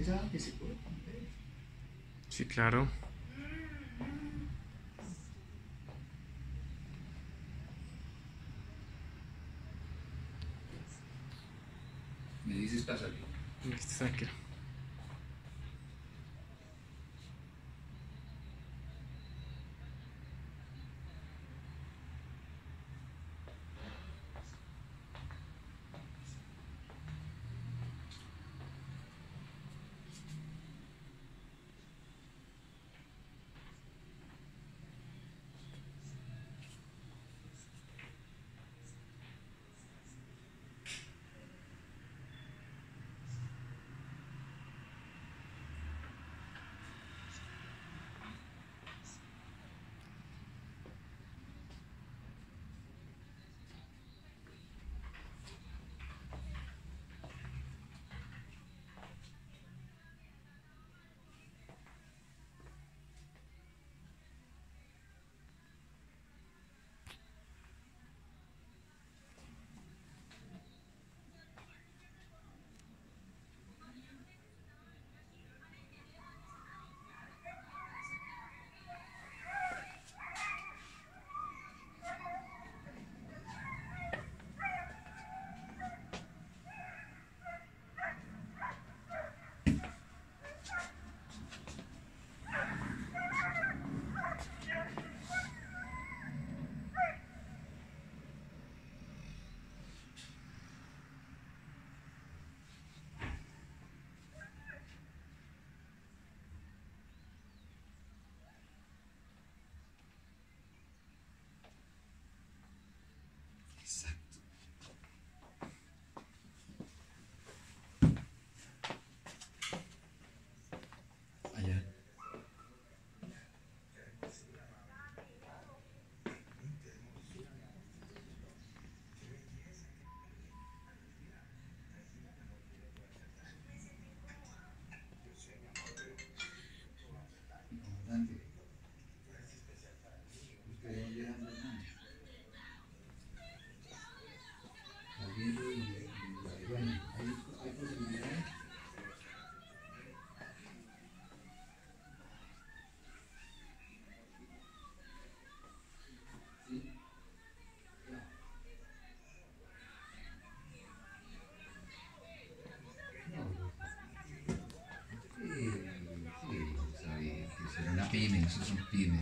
pensaba que se puede romper. Sí, claro. Me dices para salir. Listo, tranquilo. Thank you. 是什么病？